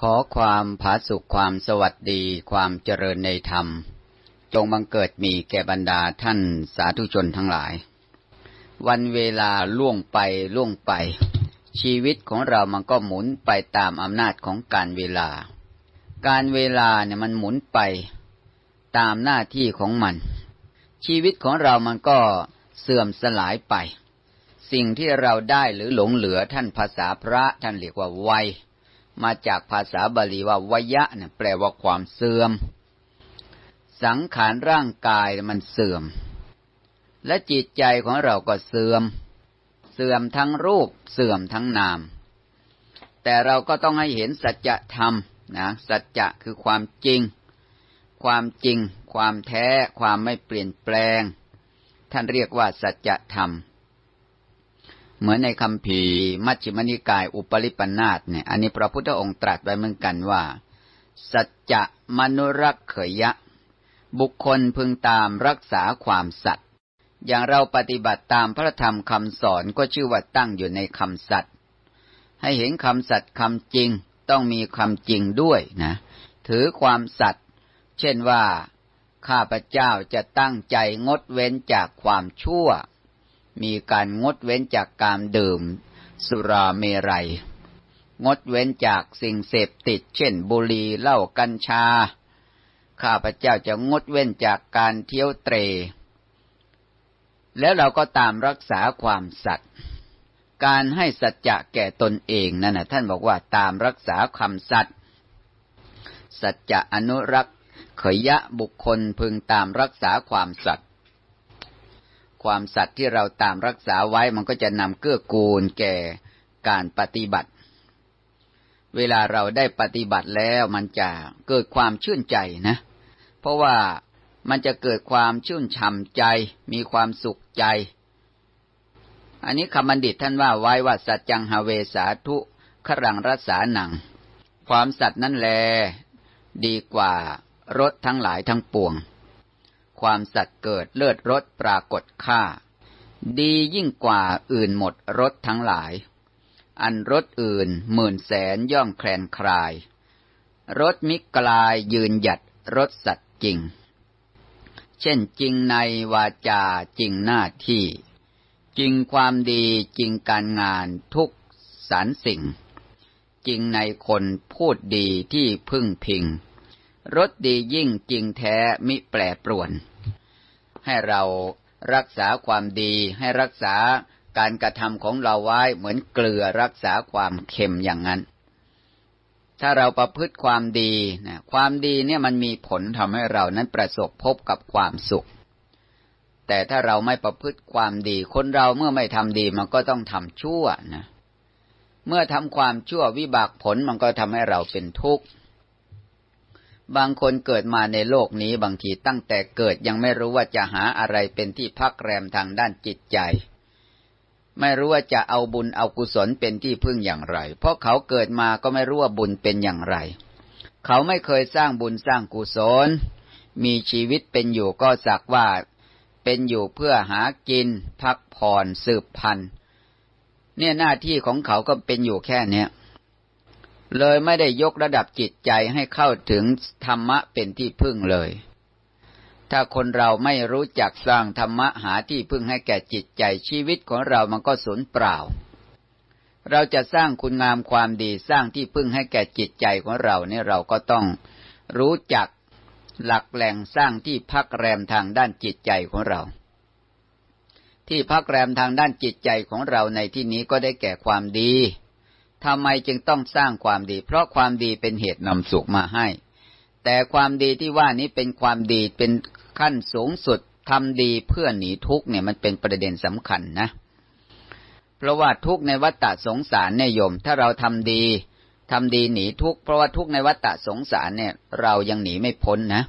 ขอความผาสุขความสวัสดีความเจริญในธรรม จงบังเกิดมีแก่บรรดาท่านสาธุชนทั้งหลาย วันเวลาล่วงไปล่วงไป ชีวิตของเรามันก็หมุนไปตามอำนาจของการเวลา การเวลาเนี่ยมันหมุนไปตามหน้าที่ของมัน ชีวิตของเรามันก็เสื่อมสลายไป สิ่งที่เราได้หรือหลงเหลือท่านภาษาพระท่านเรียกว่าวัย มาจากภาษาบาลีว่าวยะเนี่ยแปลว่าความเสื่อม สังขารร่างกายมันเสื่อม และจิตใจของเราก็เสื่อม เสื่อมทั้งรูปเสื่อมทั้งนาม แต่เราก็ต้องให้เห็นสัจธรรมนะสัจจะคือความจริง ความจริง ความแท้ ความไม่เปลี่ยนแปลง ท่านเรียกว่าสัจธรรม เหมือนในคำภีมัชฌิมนิกายอุปริปันาตเนี่ย อันนี้พระพุทธองค์ตรัสไว้เหมือนกันว่า สัจจะมนุรักเขยะ บุคคลพึงตามรักษาความสัตย์อย่างเราปฏิบัติตามพระธรรมคำสอนก็ชื่อว่าตั้งอยู่ในคำสัตย์ให้เห็นคำสัตย์คำจริงต้องมีคำจริงด้วยนะ ถือความสัตย์เช่นว่าข้าพเจ้าจะตั้งใจงดเว้นจากความชั่ว มีการงดเว้นจากการดื่ม สุราเมรัย งดเว้นจากสิ่งเสพติด เช่น บุหรี่เหล้ากัญชา ข้าพเจ้าจะงดเว้นจากการเที่ยวเตร แล้วเราก็ตามรักษาความสัตย์การให้สัจจะแก่ตนเองนั่นนะท่านบอกว่าตามรักษาคำสัตย์สัจจะอนุรักษ์เขยะบุคคลพึงตามรักษาความสัตย์ ความสัตย์ที่เราตามรักษาไว้มันก็จะนำเกื้อกูลแก่การปฏิบัติ เวลาเราได้ปฏิบัติแล้วมันจะเกิดความชื่นใจนะ เพราะว่ามันจะเกิดความชื่นช่ำใจ มีความสุขใจ อันนี้คำบัณฑิตท่านว่าไว้ว่าสัจจังหาเวสาทุขรังรัษาหนัง ความสัตย์นั้นแล ดีกว่ารถทั้งหลายทั้งปวง ความสัตว์เกิดเลือดรสปรากฏค่า ดียิ่งกว่าอื่นหมดรสทั้งหลาย อันรสอื่นหมื่นแสนย่อมแคลนคลาย รสมิกลายยืนหยัดรสสัตว์จริง เช่นจริงในวาจาจริงหน้าที่ จริงความดีจริงการงานทุกสารสิ่ง จริงในคนพูดดีที่พึ่งพิง รสดียิ่งจริงแท้มิแปรปรวน ให้เรารักษาความดีให้รักษาการกระทำของเราไว้เหมือนเกลือรักษาความเค็มอย่างนั้น ถ้าเราประพฤติความดีนะความดีเนี่ยมันมีผลทำให้เรานั้นประสบพบกับความสุข แต่ถ้าเราไม่ประพฤติความดีคนเราเมื่อไม่ทำดีมันก็ต้องทำชั่วนะเมื่อทำความชั่ววิบากผลมันก็ทำให้เราเป็นทุกข์ บางคนเกิดมาในโลกนี้บางทีตั้งแต่เกิดยังไม่รู้ว่าจะหาอะไรเป็นที่พักแรมทางด้านจิตใจ ไม่รู้ว่าจะเอาบุญเอากุศลเป็นที่พึ่งอย่างไร เพราะเขาเกิดมาก็ไม่รู้ว่าบุญเป็นอย่างไร เขาไม่เคยสร้างบุญสร้างกุศล มีชีวิตเป็นอยู่ก็สักว่าเป็นอยู่เพื่อหากิน พักผ่อนสืบพันธุ์เนี่ยหน้าที่ของเขาก็เป็นอยู่แค่เนี้ย เลยไม่ได้ยกระดับจิตใจให้เข้าถึงธรรมะเป็นที่พึ่งเลย ถ้าคนเราไม่รู้จักสร้างธรรมะหาที่พึ่งให้แก่จิตใจชีวิตของเรามันก็สูญเปล่า เราจะสร้างคุณงามความดีสร้างที่พึ่งให้แก่จิตใจของเราเนี่ยเราก็ต้องรู้จักหลักแหล่งสร้างที่พักแรมทางด้านจิตใจของเรา ที่พักแรมทางด้านจิตใจของเราในที่นี้ก็ได้แก่ความดี ทำไมจึงต้องสร้างความดี เพราะความดีเป็นเหตุนำสุขมาให้ แต่ความดีที่ว่านี้เป็นความดีเป็นขั้นสูงสุดทำดีเพื่อหนีทุกข์เนี่ยมันเป็นประเด็นสำคัญนะ เพราะว่าทุกในวัฏฏะสงสารเนี่ยโยม ถ้าเราทำดีทำดีหนีทุกเพราะว่าทุกในวัฏฏะสงสารเนี่ย เรายังหนีไม่พ้นนะ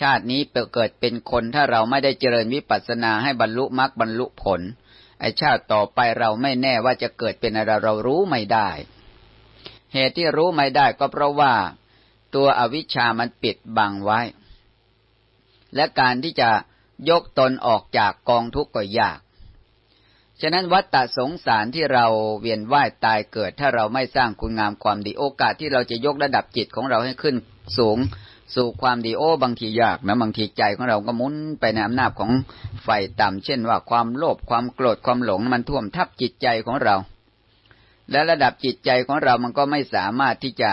ชาตินี้เกิดเป็นคนถ้าเราไม่ได้เจริญวิปัสสนาให้บรรลุมรรคบรรลุผล ไอชาติต่อไปเราไม่แน่ว่าจะเกิดเป็นอะไรเรารู้ไม่ได้ เหตุที่รู้ไม่ได้ก็เพราะว่า ตัวอวิชชามันปิดบังไว้ และการที่จะยกตนออกจากกองทุกข์ก็ยาก ฉะนั้นวัฏฏะสงสารที่เราเวียนว่ายตายเกิด ถ้าเราไม่สร้างคุณงามความดีโอกาสที่เราจะยกระดับจิตของเราให้ขึ้นสูง สู่ความดีโอ้บางทียากนะบางทีใจของเราก็มุนไปในอำนาจของไฟต่ำเช่นว่าความโลภความโกรธความหลงมันท่วมทับจิตใจของเรา และระดับจิตใจของเรามันก็ไม่สามารถที่จะ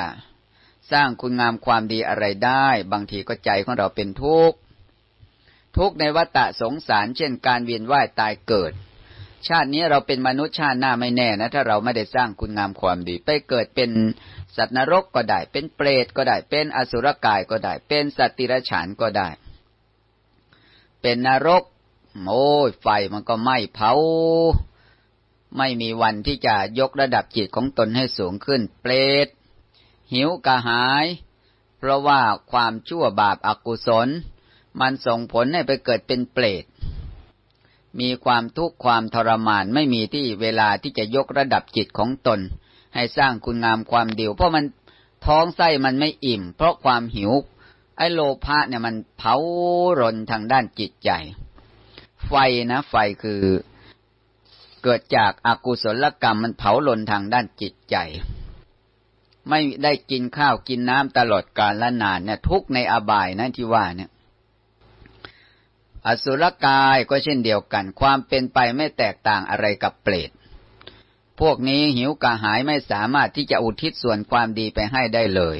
สร้างคุณงามความดีอะไรได้ บางทีก็ใจของเราเป็นทุกข์ทุกข์ในวัฏฏะสงสาร เช่นการเวียนว่ายตายเกิด ชาตินี้เราเป็นมนุษย์ชาติหน้าไม่แน่นะ ถ้าเราไม่ได้สร้างคุณงามความดี ไปเกิดเป็นสัตว์นรกก็ได้ เป็นเปรตก็ได้ เป็นอสุรกายก็ได้ เป็นสัตว์ติรฉานก็ได้ เป็นนรก โอ้ยไฟมันก็ไหม้เผา ไม่มีวันที่จะยกระดับจิตของตนให้สูงขึ้น เปรตหิวกระหาย เพราะว่าความชั่วบาปอากุศล มันส่งผลให้ไปเกิดเป็นเปรต มีความทุกข์ความทรมานไม่มีที่เวลาที่จะยกระดับจิตของตน ให้สร้างคุณงามความดีเพราะมันท้องไส้มันไม่อิ่ม เพราะความหิว ไอ้โลภะเนี่ยมันเผารนทางด้านจิตใจ ไฟนะ ไฟคือ เกิดจากอากุศลกรรมมันเผารนทางด้านจิตใจ ไม่ได้กินข้าวกินน้ำตลอดกาลละนานเนี่ย ทุกในอบายนะที่ว่าเนี่ย อสุรกายก็เช่นเดียวกัน ความเป็นไปไม่แตกต่างอะไรกับเปรต พวกนี้หิวกระหายไม่สามารถที่จะอุทิศส่วนความดีไปให้ได้เลย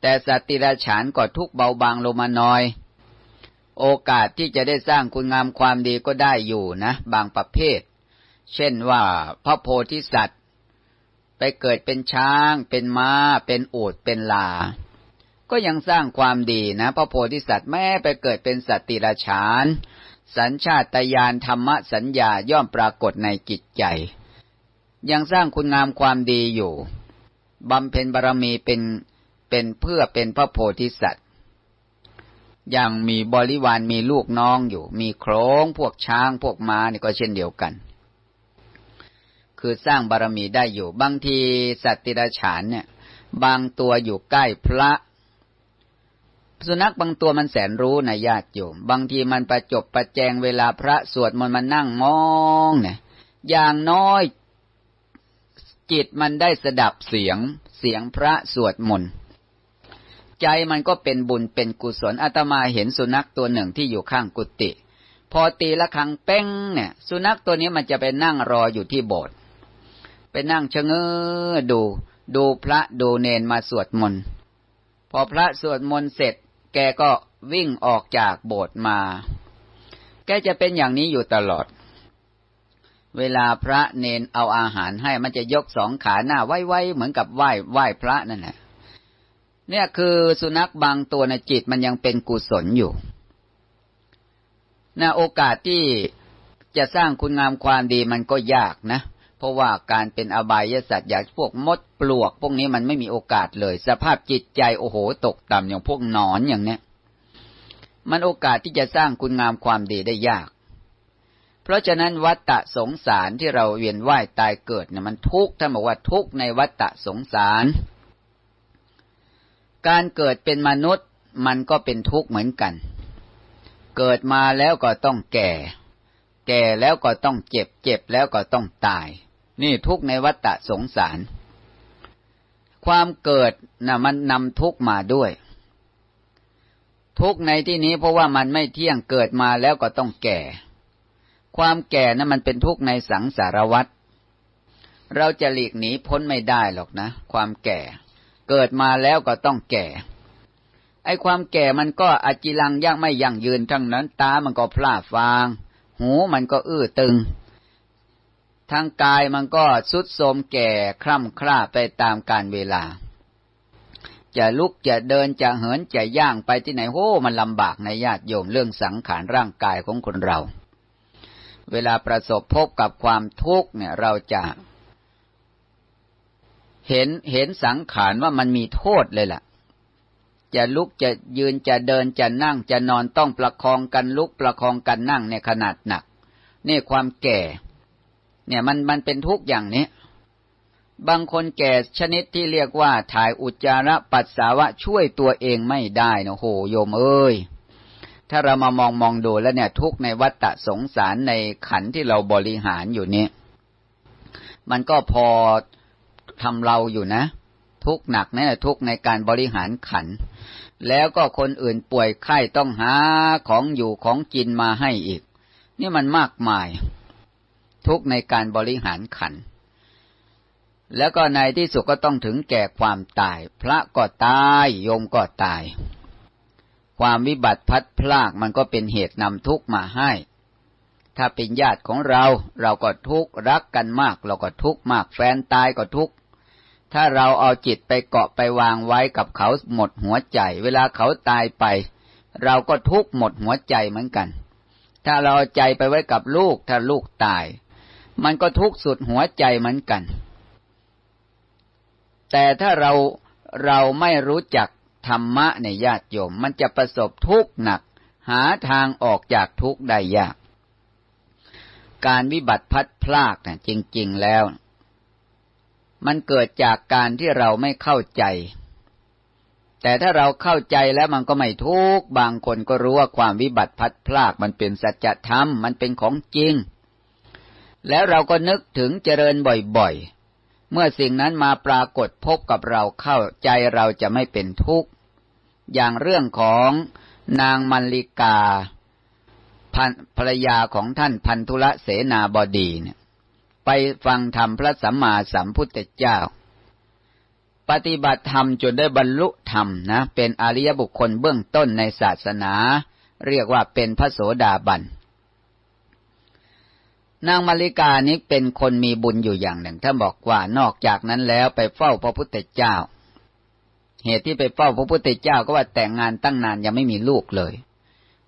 แต่สัตติราฉานก็ทุกเบาบางลงมาน้อย โอกาสที่จะได้สร้างคุณงามความดีก็ได้อยู่นะ บางประเภท เช่นว่าพระโพธิสัตว์ ไปเกิดเป็นช้าง เป็นมา้า เป็นอูดเป็นลา ก็ยังสร้างความดีนะพระโพธิสัตว์แม้ไปเกิดเป็นสัตติราฉาน สัญชาตญาณธรรมสัญญาย่อมปรากฏในจิตใจ ยังสร้างคุณงามความดีอยู่บำเพ็ญบารมีเป็นเป็นเพื่อเป็นพระโพธิสัตว์ยังมีบริวารมีลูกน้องอยู่ มีโครงพวกช้างพวกม้านี่ก็เช่นเดียวกัน คือสร้างบารมีได้อยู่ บางทีสัตติรฉานเนี่ย บางตัวอยู่ใกล้พระ สุนัขบางตัวมันแสนรู้นะญาติโยม บางทีมันประจบประแจงเวลาพระสวดมนต์มันนั่งมองเนี่ยอย่างน้อย จิตมันได้สดับเสียง เสียงพระสวดมนต์ใจมันก็เป็นบุญเป็นกุศลอาตมาเห็นสุนัขตัวหนึ่งที่อยู่ข้างกุฏิพอตีละครังเป้งเนี่ย สุนัขตัวนี้มันจะไปนั่งรออยู่ที่โบสถ์ไปนั่งชะเง้อดู ดูพระดูเนนมาสวดมนต์พอพระสวดมนต์เสร็จ แกก็วิ่งออกจากโบสถ์มา แกจะเป็นอย่างนี้อยู่ตลอด เวลาพระเนนเอาอาหารให้มันจะยกสองขาหน้าไว้ๆเหมือนกับไหว้ไหว้พระนั่นแหละเนี่ยคือสุนัขบางตัวในจิตมันยังเป็นกุศลอยู่นะโอกาสที่จะสร้างคุณงามความดีมันก็ยากนะเพราะว่าการเป็นอบายสัตว์อย่างพวกมดปลวก พวกนี้มันไม่มีโอกาสเลย สภาพจิตใจโอ้โหตกต่ำอย่างพวกนอนอย่างเนี้ยมันโอกาสที่จะสร้างคุณงามความดีได้ยาก เพราะฉะนั้นวัตตะสงสารที่เราเวียนว่ายตายเกิดเนี่ยมันทุกข์ท่านบอกว่าทุกข์ในวัตตะสงสาร การเกิดเป็นมนุษย์มันก็เป็นทุกข์เหมือนกัน เกิดมาแล้วก็ต้องแก่ แก่แล้วก็ต้องเจ็บ เจ็บแล้วก็ต้องตาย นี่ทุกในวัตตะสงสาร ความเกิดนะมันนำทุกมาด้วย ทุกในที่นี้เพราะว่ามันไม่เที่ยงเกิดมาแล้วก็ต้องแก่ ความแก่นะั้นมันเป็นทุกในสังสารวัฏเราจะหลีกหนีพ้นไม่ได้หรอกนะ ความแก่ เกิดมาแล้วก็ต้องแก่ ไอ้ความแก่มันก็อจิลังยั่งไม่ยั่งยืนทั้งนั้น ตามันก็พลาฟาง หูมันก็อื้อตึง ทางกายมันก็สุดโทมแก่คร่ำคร่าไปตามการเวลา จะลุกจะเดินจะเหินจะย่างไปที่ไหนโอ้มันลำบากในญาติโยมเรื่องสังขารร่างกายของคนเรา เวลาประสบพบกับความทุกข์เนี่ยเราจะเห็นเห็นสังขารว่ามันมีโทษเลยล่ะ จะลุกจะยืนจะเดินจะนั่งจะนอนต้องประคองกันลุกประคองกันนั่งในขนาดหนัก นี่ความแก่ เนี่ยมันมันเป็นทุกข์อย่างนี้ บางคนแก่ชนิดที่เรียกว่าถ่ายอุจจาระปัสสาวะช่วยตัวเองไม่ได้นะโหโยมเอ้ยถ้าเรามามองมองดูแล้วเนี่ย ทุกในวัฏสงสารในขันที่เราบริหารอยู่นี้มันก็พอทำเราอยู่นะ ทุกหนักนะทุกในการบริหารขัน แล้วก็คนอื่นป่วยไข้ต้องหาของอยู่ของกินมาให้อีก นี่มันมากมาย ทุกในการบริหารขัน แล้วก็ในที่สุดก็ต้องถึงแก่ความตาย พระก็ตายโยมก็ตาย ความวิบัติพัดพลากมันก็เป็นเหตุนำทุกข์มาให้ ถ้าเป็นญาติของเราเราก็ทุกข์รักกันมาก เราก็ทุกข์มากแฟนตายก็ทุกข์ถ้าเราเอาจิตไปเกาะไปวางไว้กับเขาหมดหัวใจ เวลาเขาตายไป เราก็ทุกข์หมดหัวใจเหมือนกัน ถ้าเราเอาใจไปไว้กับลูก ถ้าลูกตาย มันก็ทุกข์สุดหัวใจเหมือนกัน แต่ถ้าเราเราไม่รู้จักธรรมะในญาติโยม มันจะประสบทุกข์หนัก หาทางออกจากทุกข์ได้ยาก การวิบัติพัดพลากนะจริง ๆแล้ว มันเกิดจากการที่เราไม่เข้าใจ แต่ถ้าเราเข้าใจแล้วมันก็ไม่ทุกข์บางคนก็รู้ว่าความวิบัติพัดพลากมันเป็นสัจธรรม มันเป็นของจริง แล้วเราก็นึกถึงเจริญบ่อยๆ เมื่อสิ่งนั้นมาปรากฏพบกับเราเข้าใจเราจะไม่เป็นทุกข์ อย่างเรื่องของนางมัลลิกาภรรยาของท่านพันธุระเสนาบดีเนี่ยไปฟังธรรมพระสัมมาสัมพุทธเจ้า ปฏิบัติธรรมจนได้บรรลุธรรมนะ เป็นอริยบุคคลเบื้องต้นในศาสนา เรียกว่าเป็นพระโสดาบัน นางมาริกานี้เป็นคนมีบุญอยู่อย่างหนึ่งท่านบอกว่านอกจากนั้นแล้วไปเฝ้าพระพุทธเจ้า เหตุที่ไปเฝ้าพระพุทธเจ้าก็ว่าแต่งงานตั้งนานยังไม่มีลูกเลย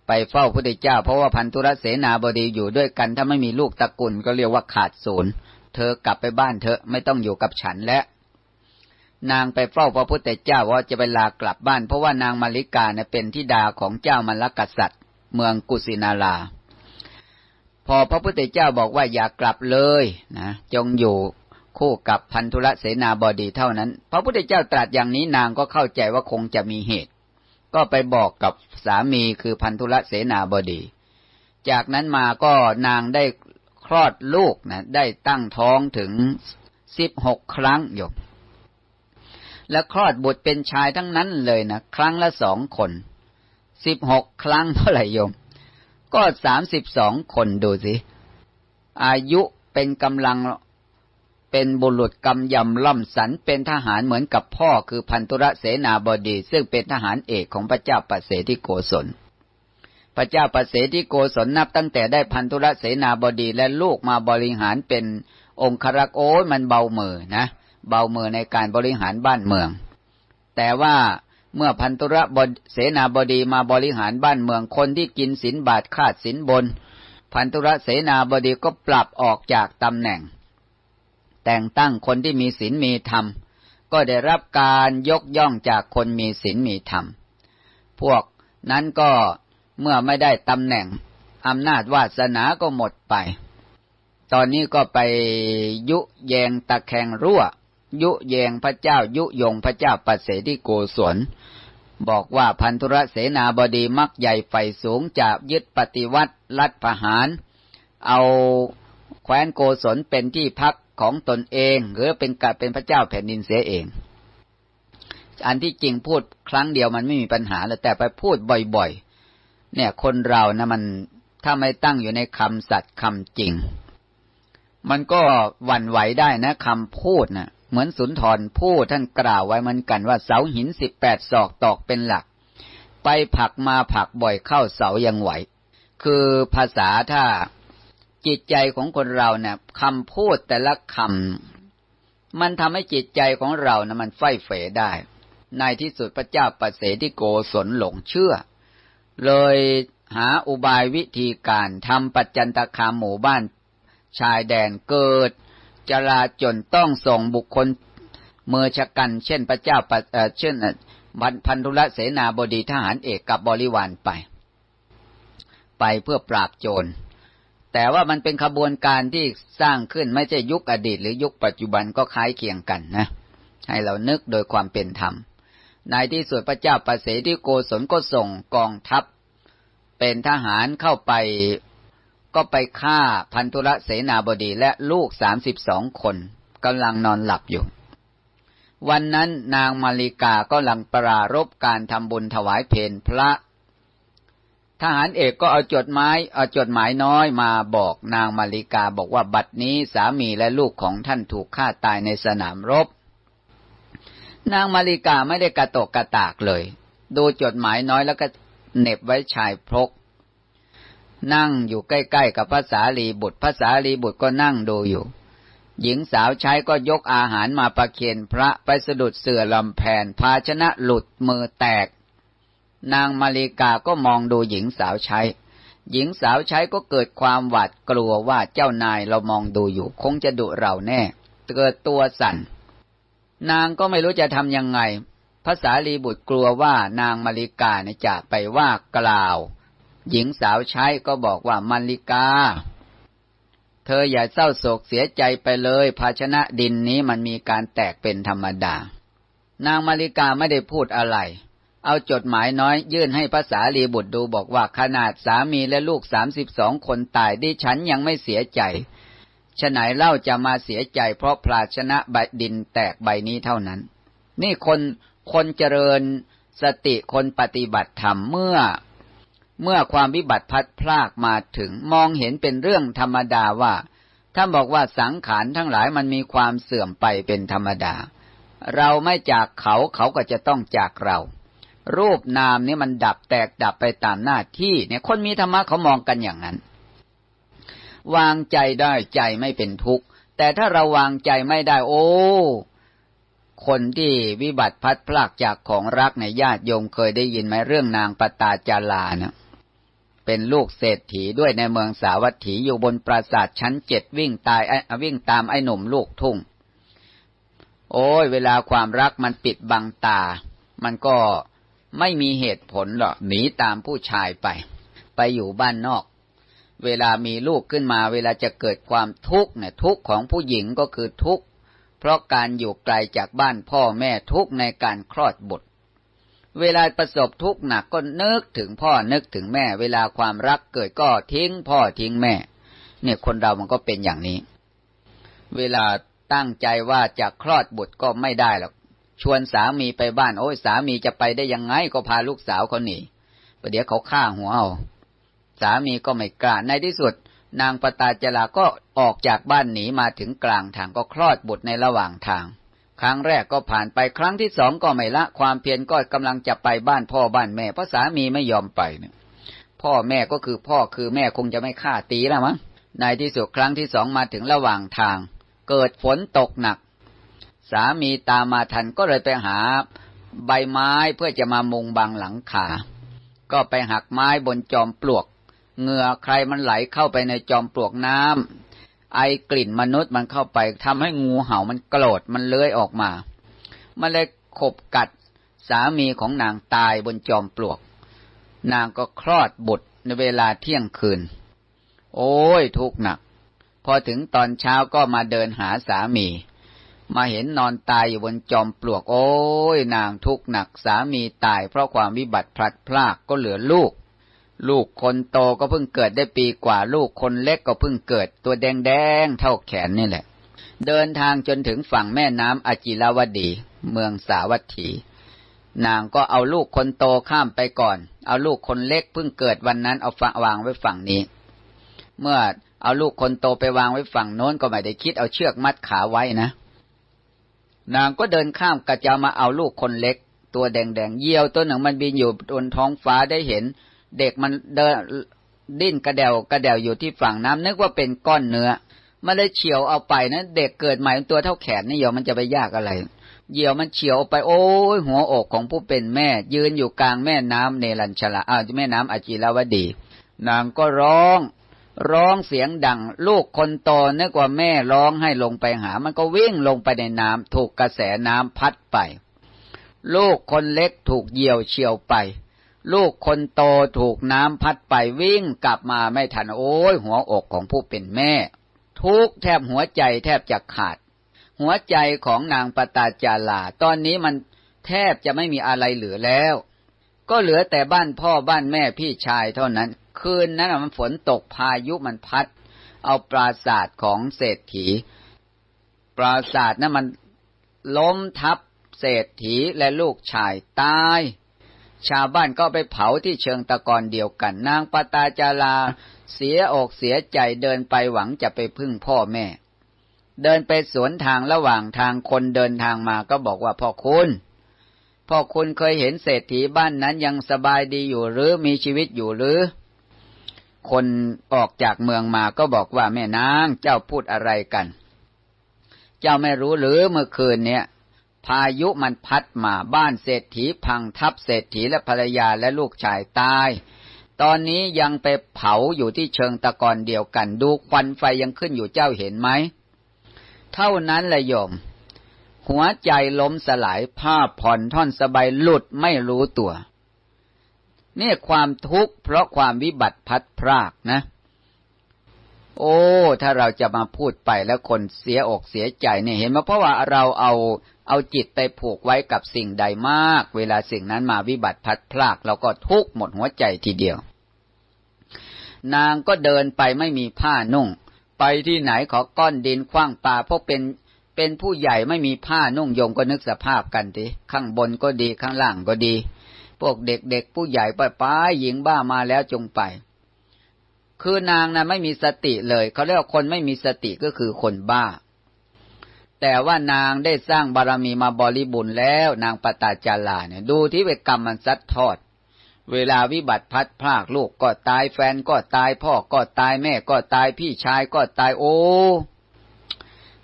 ไปเฝ้าพระพุทธเจ้า เพราะว่าพันธุรเสนาบดีอยู่ด้วยกันถ้าไม่มีลูกตระกูลก็เรียกว่าขาดศูนย์ เธอกลับไปบ้านเธอไม่ต้องอยู่กับฉันและ นางไปเฝ้าพระพุทธเจ้าว่าจะไปลากลับบ้าน เพราะว่านางมาริกาเนี่ยเป็นธิดาของเจ้ามัลลกษัตริย์ เมืองกุสินารา พอพระพุทธเจ้าบอกว่าอย่ากลับเลยนะจงอยู่คู่กับพันธุระเสนาบดีเท่านั้น พระพุทธเจ้าตรัสอย่างนี้นางก็เข้าใจว่าคงจะมีเหตุ ก็ไปบอกกับสามีคือพันธุระเสนาบดี จากนั้นมาก็นางได้คลอดลูกนะได้ตั้งท้องถึงสิบหกครั้งโยมและคลอดบุตรเป็นชายทั้งนั้นเลยนะครั้งละสองคนสิบหกครั้งเท่าไหร่โยม ก็สามสิบสองคนดูสิอายุเป็นกำลังเป็นบุรุษกำยำล่ำสันเป็นทหารเหมือนกับพ่อคือพันธุระเสนาบดี ซึ่งเป็นทหารเอกของพระเจ้าปเสธิโกศล พระเจ้าปเสธิโกศลนับตั้งแต่ได้พันธุระเสนาบดีและลูกมาบริหารเป็นองครักษ์โอ้ยมันเบามือนะ เบามือในการบริหารบ้านเมือง แต่ว่า เมื่อพันธุระเสนาบดีมาบริหารบ้านเมืองคนที่กินสินบาทขาดสินบน พันธุระเสนาบดีก็ปรับออกจากตำแหน่ง แต่งตั้งคนที่มีศีลมีธรรม ก็ได้รับการยกย่องจากคนมีศีลมีธรรม พวกนั้นก็เมื่อไม่ได้ตำแหน่งอำนาจวาสนาก็หมดไป ตอนนี้ก็ไปยุแยงตะแคงรั่ว ยุแยงพระเจ้ายุยงพระเจ้าปัสเสธิโกศลบอกว่าพันธุรเสนาบดีมักใหญ่ไฟสูงจะยึดปฏิวัติรัฐประหาร เอาแคว้นโกศลเป็นที่พักของตนเอง หรือเป็นกาเป็นพระเจ้าแผ่นดินเสียเอง อันที่จริงพูดครั้งเดียวมันไม่มีปัญหาแล้วแต่ไปพูดบ่อยๆ เนี่ยคนเรานะมันถ้าไม่ตั้งอยู่ในคำสัตย์คำจริง มันก็หวั่นไหวได้นะคำพูดนะ เหมือนสุนทรพูดท่านกล่าวไว้เหมือนกันว่าเสาหินสิบแปดศอกตอกเป็นหลัก ไปผักมาผักบ่อยเข้าเสายังไหว คือภาษาถ้าจิตใจของคนเราเนี่ยคำพูดแต่ละคำมันทำให้จิตใจของเรานะมันไฟเฟได้ ในที่สุดพระเจ้าปเสธิโกศลหลงเชื่อ เลยหาอุบายวิธีการทำปัจจันตคามหมู่บ้านชายแดนเกิด จลาจนต้องส่งบุคคลเมือชกัน เช่นพระเจ้าเช่นพันธุระเสนาบดีทหารเอกกับบริวารไป ไปเพื่อปราบโจร แต่ว่ามันเป็นขบวนการที่สร้างขึ้นไม่ใช่ยุคอดีต หรือยุคปัจจุบันก็คล้ายเคียงกันนะ ให้เรานึกโดยความเป็นธรรมในที่สุดพระเจ้าปเสที่โกศลก็ส่งกองทัพ เป็นทหารเข้าไป ก็ไปฆ่าพันธุระเสนาบดีและลูกสามสิบสองคนกำลังนอนหลับอยู่ วันนั้นนางมาริกาก็ลังปรารบการทำบุญถวายเพนพระ ทหารเอกก็เอาจดหมายเอาจดหมายน้อยมาบอกนางมาริกาบอกว่าบัดนี้สามีและลูกของท่านถูกฆ่าตายในสนามรบ นางมาริกาไม่ได้กระตกกระตากเลย ดูจดหมายน้อยแล้วก็เน็บไว้ชายพก นั่งอยู่ใกล้ๆกับภาษาลีบุตรภาษาลีบุตรก็นั่งดูอยู่ หญิงสาวใช้ก็ยกอาหารมาประเคียนพระไปสะดุดเสื่อลำแผ่นภาชนะหลุดมือแตก นางมาริกาก็มองดูหญิงสาวใช้ หญิงสาวใช้ก็เกิดความหวาดกลัวว่าเจ้านายเรามองดูอยู่ คงจะดุเราแน่ เกิดตัวสั่น นางก็ไม่รู้จะทำยังไงภาษาลีบุตรกลัวว่านางมาริกาเนี่ยจะไปว่ากล่าว หญิงสาวใช้ก็บอกว่ามัลลิกา เธออย่าเศร้าโศกเสียใจไปเลย ภาชนะดินนี้มันมีการแตกเป็นธรรมดา นางมาริกาไม่ได้พูดอะไร เอาจดหมายน้อยยื่นให้ภาษาลีบุตรดูบอกว่าขนาดสามีและลูกสามสิบสองคนตายดิฉันยังไม่เสียใจฉไหนเล่าจะมาเสียใจเพราะภาชนะใบดินแตกใบนี้เท่านั้น นี่คนคนเจริญสติคนปฏิบัติธรรมเมื่อ เมื่อความวิบัติพัดพลากมาถึงมองเห็นเป็นเรื่องธรรมดาว่าท่านบอกว่าสังขารทั้งหลายมันมีความเสื่อมไปเป็นธรรมดา เราไม่จากเขาเขาก็จะต้องจากเรา รูปนามนี่มันดับแตกดับไปตามหน้าที่ เนี่ยคนมีธรรมะเขามองกันอย่างนั้น วางใจได้ใจไม่เป็นทุกข์ แต่ถ้าเราวางใจไม่ได้ โอ้คนที่วิบัติพัดพลากจากของรักในญาติโยมเคยได้ยินไหมเรื่องนางปตาจาลานะ เป็นลูกเศรษฐีด้วยในเมืองสาวัตถีอยู่บนปราสาทชั้นเจ็ดวิ่งตายวิ่งตามไอ้หนุ่มลูกทุ่ง โอ้ยเวลาความรักมันปิดบังตา มันก็ไม่มีเหตุผลหรอกหนีตามผู้ชายไป ไปอยู่บ้านนอก เวลามีลูกขึ้นมา เวลาจะเกิดความทุกข์เนี่ยทุกข์ของผู้หญิงก็คือทุกข์เพราะการอยู่ไกลจากบ้านพ่อแม่ทุกข์ในการคลอดบุตร เวลาประสบทุกข์หนักก็นึกถึงพ่อนึกถึงแม่ เวลาความรักเกิดก็ทิ้งพ่อทิ้งแม่ เนี่ยคนเรามันก็เป็นอย่างนี้ เวลาตั้งใจว่าจะคลอดบุตรก็ไม่ได้หรอกชวนสามีไปบ้านโอ้ยสามีจะไปได้ยังไงก็พาลูกสาวเขาหนีประเดี๋ยวเขาฆ่าหัวเอาสามีก็ไม่กล้าในที่สุด นางปตาจลาก็ออกจากบ้านหนีมาถึงกลางทางก็คลอดบุตรในระหว่างทาง ครั้งแรกก็ผ่านไปครั้งที่สองก็ไม่ละ ความเพียรก็กำลังจะไปบ้านพ่อบ้านแม่เพราะสามีไม่ยอมไปเนี่ยพ่อแม่ก็คือพ่อคือแม่คงจะไม่ฆ่าตีแล้วมั้งในที่สุดครั้งที่สองมาถึงระหว่างทาง เกิดฝนตกหนัก สามีตามมาทันก็เลยไปหาใบไม้เพื่อจะมามุงบังหลังคาก็ไปหักไม้บนจอมปลวกเหงื่อใครมันไหลเข้าไปในจอมปลวกน้ำ ไอกลิ่นมนุษย์มันเข้าไปทำให้งูเห่ามันโกรธมันเลื้อยออกมา มันเลยขบกัดสามีของนางตายบนจอมปลวก นางก็คลอดบุตรในเวลาเที่ยงคืน โอ้ยทุกข์หนัก พอถึงตอนเช้าก็มาเดินหาสามี มาเห็นนอนตายอยู่บนจอมปลวก โอ้ยนางทุกข์หนัก สามีตายเพราะความวิบัติพลัดพรากก็เหลือลูก ลูกคนโตก็เพิ่งเกิดได้ปีกว่า ลูกคนเล็กก็เพิ่งเกิด ตัวแดงๆเท่าแขนนี่แหละ เดินทางจนถึงฝั่งแม่น้ำอจิราวดี เมืองสาวัตถี นางก็เอาลูกคนโตข้ามไปก่อน เอาลูกคนเล็กเพิ่งเกิดวันนั้นเอาฝังวางไว้ฝั่งนี้ เมื่อเอาลูกคนโตไปวางไว้ฝั่งโน้นก็ไม่ได้คิดเอาเชือกมัดขาไว้นะ นางก็เดินข้ามกระจะมาเอาลูกคนเล็ก ตัวแดงๆเยี่ยวตัวหนึ่งมันบินอยู่บนท้องฟ้าได้เห็น เด็กมันเดินดิ้นกระเดวกระเดวอยู่ที่ฝั่งน้ำนึกว่าเป็นก้อนเนื้อมันเลยเฉียวเอาไปนะเด็กเกิดใหม่ตัวเท่าแขนนี่เหี่ยวมันจะไปยากอะไรเหยี่ยวมันเฉียวไปโอ้ยหัวอกของผู้เป็นแม่ ยืนอยู่กลางแม่น้ำเนรัญชลาอ้าวแม่น้ำอจิรวดี นางก็ร้อง ร้องเสียงดัง ลูกคนโตนึกว่าแม่ร้องให้ลงไปหา มันก็วิ่งลงไปในน้ำถูกกระแสน้ำพัดไป ลูกคนเล็กถูกเหยี่ยวเฉียวไป ลูกคนโตถูกน้ำพัดไปวิ่งกลับมาไม่ทันโอ้ยหัวอกของผู้เป็นแม่ ทุกแทบหัวใจแทบจะขาด หัวใจของนางปตาจาลา ตอนนี้มันแทบจะไม่มีอะไรเหลือแล้ว ก็เหลือแต่บ้านพ่อบ้านแม่พี่ชายเท่านั้น คืนนั้นมันฝนตกพายุมันพัด เอาปราศาสตร์ของเศรษฐี ปราศาสตร์นั้นมันล้มทับเศรษฐีและลูกชายตาย ชาวบ้านก็ไปเผาที่เชิงตะกอนเดียวกัน นางปตาจาราเสียอกเสียใจเดินไปหวังจะไปพึ่งพ่อแม่ เดินไปสวนทางระหว่างทางคนเดินทางมาก็บอกว่าพ่อคุณพ่อคุณเคยเห็นเศรษฐีบ้านนั้นยังสบายดีอยู่หรือมีชีวิตอยู่หรือ คนออกจากเมืองมาก็บอกว่าแม่นางเจ้าพูดอะไรกัน เจ้าไม่รู้หรือเมื่อคืนเนี่ย พายุมันพัดมาบ้านเศรษฐีพังทับเศรษฐีและภรรยาและลูกชายตาย ตอนนี้ยังไปเผาอยู่ที่เชิงตะกอนเดียวกัน ดูควันไฟยังขึ้นอยู่เจ้าเห็นไหม เท่านั้นละโยม หัวใจล้มสลายผ้าผ่อนท่อนสบายหลุดไม่รู้ตัวนี่ความทุกข์เพราะความวิบัติพัดพรากนะ โอ้ ถ้าเราจะมาพูดไปแล้วคนเสียอกเสียใจเนี่ยเห็นไหมเพราะว่าเราเอา เอาจิตไปผูกไว้กับสิ่งใดมาก เวลาสิ่งนั้นมาวิบัติพัดพลากเราก็ทุกข์หมดหัวใจทีเดียว นางก็เดินไปไม่มีผ้านุ่ง ไปที่ไหนขอก้อนดินคว้างปลาเพราะเป็นเป็นผู้ใหญ่ไม่มีผ้านุ่งยงก็นึกสภาพกันทีข้างบนก็ดีข้างล่างก็ดี พวกเด็กๆผู้ใหญ่ไปป้าหญิงบ้ามาแล้วจงไป คือนางน่ะไม่มีสติเลย เขาเรียกว่าคนไม่มีสติก็คือคนบ้า แต่ว่านางได้สร้างบารมีมาบริบูรณ์แล้วนางปตาจาราเนี่ย ดูที่เวกรรมมันซัดทอด เวลาวิบัติพัดพลากลูกก็ตายแฟนก็ตายพ่อก็ตายแม่ก็ตายพี่ชายก็ตายโอ้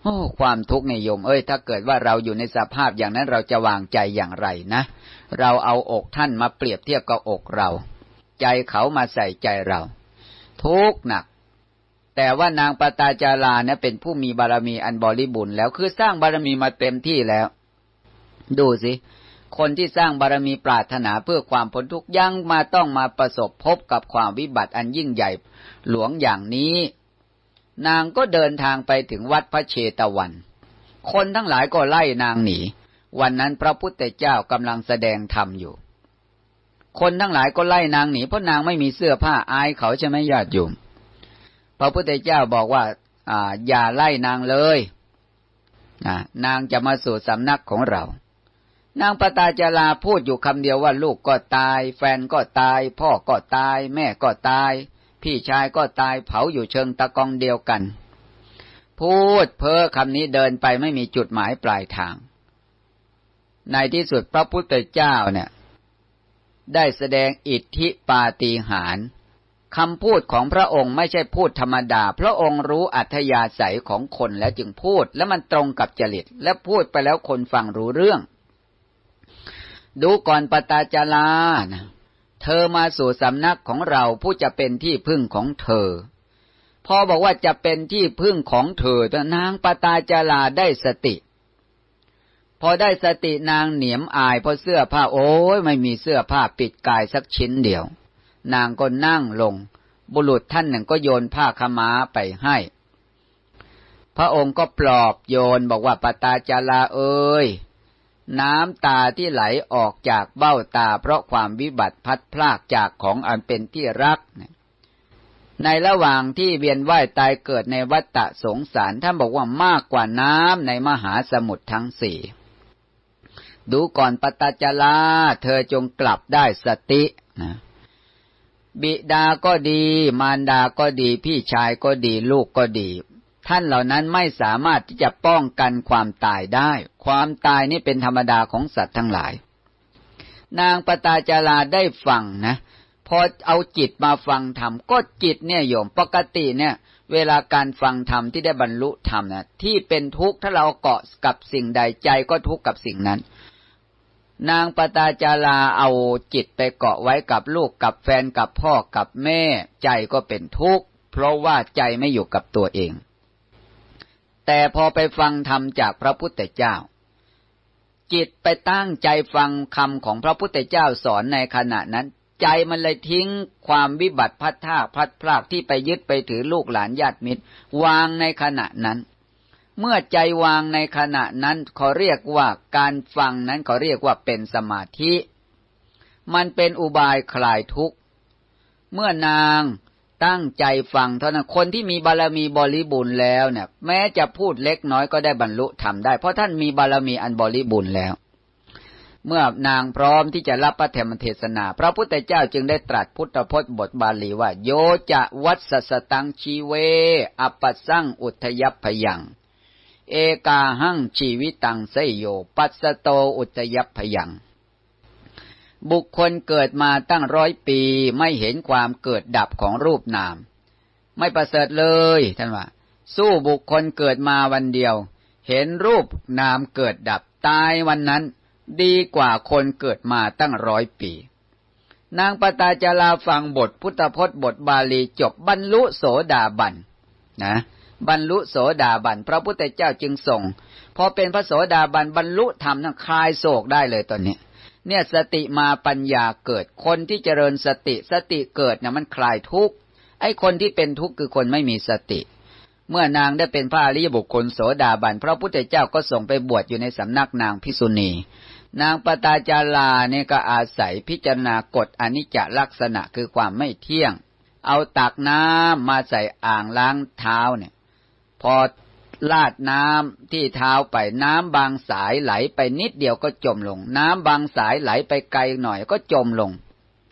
โอ้ความทุกข์ในโยม เอ้ย ถ้าเกิดว่าเราอยู่ในสภาพอย่างนั้นเราจะวางใจอย่างไรนะ เราเอาอกท่านมาเปรียบเทียบกับอกเรา ใจเขามาใส่ใจเรา ทุกข์หนัก แต่ว่านางปตาจาราเนี่ยเป็นผู้มีบารมีอันบริบูรณ์แล้วคือสร้างบารมีมาเต็มที่แล้ว ดูสิคนที่สร้างบารมีปรารถนาเพื่อความพ้นทุกข์ยังมาต้องมาประสบพบกับความวิบัติอันยิ่งใหญ่หลวงอย่างนี้ นางก็เดินทางไปถึงวัดพระเชตวัน คนทั้งหลายก็ไล่นางหนี วันนั้นพระพุทธเจ้ากำลังแสดงธรรมอยู่ คนทั้งหลายก็ไล่นางหนีเพราะนางไม่มีเสื้อผ้าอายเขาใช่ไหมญาติโยม พระพุทธเจ้าบอกว่าอ่าอย่าไล่นางเลยนางจะมาสู่สำนักของเรา นางปตาจาราพูดอยู่คำเดียวว่าลูกก็ตาย แฟนก็ตาย พ่อก็ตาย แม่ก็ตาย พี่ชายก็ตายเผาอยู่เชิงตะกองเดียวกัน พูดเพ้อคำนี้เดินไปไม่มีจุดหมายปลายทาง ในที่สุดพระพุทธเจ้าเนี่ย ได้แสดงอิทธิปาฏิหาริย์ คำพูดของพระองค์ไม่ใช่พูดธรรมดา พระองค์รู้อัธยาศัยของคนแล้วจึงพูด และมันตรงกับจริต และพูดไปแล้วคนฟังรู้เรื่อง ดูก่อนปตาจารานะเธอมาสู่สำนักของเราผู้จะเป็นที่พึ่งของเธอ พอบอกว่าจะเป็นที่พึ่งของเธอแต่นางปตาจาราได้สติ พอได้สตินางเหนียมอายเพราะเสื้อผ้าโอ้ยไม่มีเสื้อผ้าปิดกายสักชิ้นเดียว นางก็นั่งลง บุรุษท่านหนึ่งก็โยนผ้าขม้าไปให้ พระองค์ก็ปลอบโยนบอกว่าปตาจาราเอ้ยน้ำตาที่ไหลออกจากเบ้าตาเพราะความวิบัติพัดพลากจากของอันเป็นที่รัก ในระหว่างที่เวียนว่ายตายเกิดในวัฏฏะสงสารท่านบอกว่ามากกว่าน้ำในมหาสมุทรทั้งสี่ดูก่อนปตาจาราเธอจงกลับได้สตินะ บิดาก็ดี มารดาก็ดี พี่ชายก็ดีลูกก็ดี ท่านเหล่านั้นไม่สามารถที่จะป้องกันความตายได้ ความตายนี่เป็นธรรมดาของสัตว์ทั้งหลาย นางปตาจาราได้ฟังนะ พอเอาจิตมาฟังธรรมก็จิตเนี่ยโยมปกติเนี่ย เวลาการฟังธรรมที่ได้บรรลุธรรมนะที่เป็นทุกข์ถ้าเราเกาะกับสิ่งใดใจก็ทุกข์กับสิ่งนั้น นางปตาจาราเอาจิตไปเกาะไว้กับลูกกับแฟนกับพ่อกับแม่ ใจก็เป็นทุกข์ เพราะว่าใจไม่อยู่กับตัวเอง แต่พอไปฟังธรรมจากพระพุทธเจ้า จิตไปตั้งใจฟังคำของพระพุทธเจ้าสอนในขณะนั้น ใจมันเลยทิ้งความวิบัติพัดท่าพัดพลากที่ไปยึดไปถือลูกหลานญาติมิตร วางในขณะนั้น เมื่อใจวางในขณะนั้นเขาเรียกว่าการฟังนั้นเขาเรียกว่าเป็นสมาธิ มันเป็นอุบายคลายทุกข์ เมื่อนางตั้งใจฟังเท่านั้นคนที่มีบารมีบริบูรณ์แล้วเนี่ยแม้จะพูดเล็กน้อยก็ได้บรรลุทำได้ เพราะท่านมีบารมีอันบริบูรณ์แล้ว เมื่อนางพร้อมที่จะรับพระธรรมเทศนา พระพุทธเจ้าจึงได้ตรัสพุทธพจน์บทบาลีว่า โยจะวัสสตังชีเวอปัสสังอุทยพยัง เอกาหังชีวิตังไสยโย ปัสโตอุทยพยัง บุคคลเกิดมาตั้งร้อยปีไม่เห็นความเกิดดับของรูปนาม ไม่ประเสริฐเลยท่านว่า สู้บุคคลเกิดมาวันเดียว เห็นรูปนามเกิดดับตายวันนั้น ดีกว่าคนเกิดมาตั้งร้อยปี นางปตาจาราฟังบทพุทธพจน์บทบาลีจบบรรลุโสดาบันนะ บรรลุโสดาบันพระพุทธเจ้าจึงส่งพอเป็นพระโสดาบันบรรลุธรรมทั้งคลายโศกได้เลยตอนนี้ เนี่ยสติมาปัญญาเกิดคนที่เจริญสติสติเกิดเนี่ยมันคลายทุกข์ไอ้คนที่เป็นทุกข์คือคนไม่มีสติ เมื่อนางได้เป็นพระอริยบุคคลโสดาบันพระพุทธเจ้าก็ส่งไปบวชอยู่ในสำนักนางพิสุณีนางปตาจาราเนี่ยก็อาศัยพิจารณากฎอนิจจลักษณะคือความไม่เที่ยง เอาตักน้ำมาใส่อ่างล้างเท้าเนี่ย พอลาดน้ำที่เท้าไปน้ำบางสายไหลไปนิดเดียวก็จมลง น้ำบางสายไหลไปไกลหน่อยก็จมลง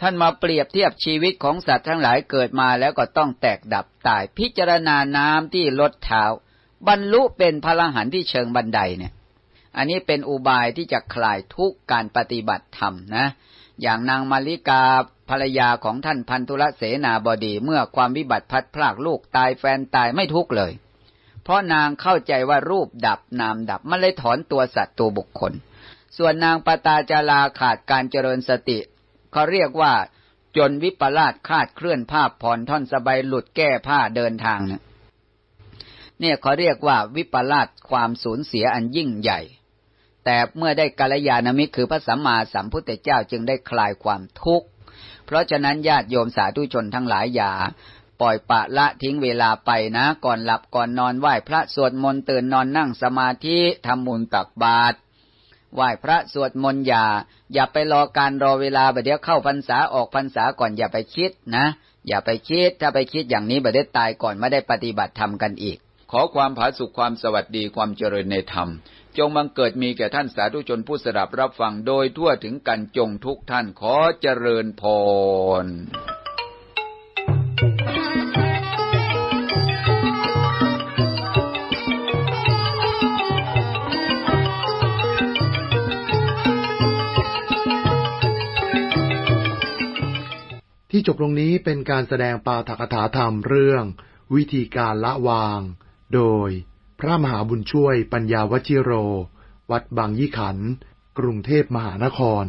ท่านมาเปรียบเทียบชีวิตของสัตว์ทั้งหลายเกิดมาแล้วก็ต้องแตกดับตายพิจารณาน้ำที่ลดเท้า บรรลุเป็นพลังหันที่เชิงบันไดเนี่ย อันนี้เป็นอุบายที่จะคลายทุกการปฏิบัติธรรมนะ อย่างนางมาริกาภรรยาของท่านพันธุระเสนาบดีเมื่อความวิบัติพัดพลากลูกตายแฟนตายไม่ทุกเลย เพราะนางเข้าใจว่ารูปดับนามดับ มันเลยถอนตัวสัตว์ตัวบุคคล ส่วนนางปตาจาราขาดการเจริญสติเขาเรียกว่า จนวิปลาสคาดเคลื่อนภาพผ่อนท่อนสบายหลุดแก้ผ้าเดินทางเนี่ยเนี่ยเขาเรียกว่าวิปลาสความสูญเสียอันยิ่งใหญ่ แต่เมื่อได้กาลยานามิตรคือพระสัมมาสัมพุทธเจ้าจึงได้คลายความทุกข์ เพราะฉะนั้นญาติโยมสาธุชนทั้งหลายอย่า ปล่อยปะละทิ้งเวลาไปนะ ก่อนหลับก่อนนอนไหว้พระสวดมนต์ตื่นนอนนั่งสมาธิทำมุญตักบาตรไหว้พระสวดมนต์อย่า อย่าไปรอการรอเวลาบเดี๋ยวเข้าพรรษาออกพรรษาก่อนอย่าไปคิดนะ อย่าไปคิดถ้าไปคิดอย่างนี้บเดี๋ยวตายก่อนไม่ได้ปฏิบัติธรรมกันอีก ขอความผาสุขความสวัสดีความเจริญในธรรม จงบังเกิดมีแก่ท่านสาธุชนผู้สดับรับฟังโดยทั่วถึงกันจงทุกท่านขอเจริญพร จบลงนี้เป็นการแสดงปาฐกถาธรรมเรื่อง วิธีการละวาง โดย พระมหาบุญช่วยปัญญาวชิโร วัดบางยี่ขัน กรุงเทพมหานคร